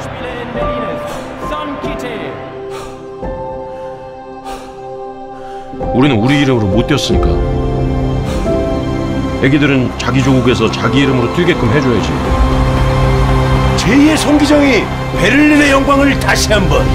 Spiele in Berlin ist. Son Kite. 우리는 우리 이름으로 못 뛰었으니까. 애기들은 자기 조국에서 자기 이름으로 뛰게끔 해줘야지. 제2의 송기정이 베를린의 영광을 다시 한번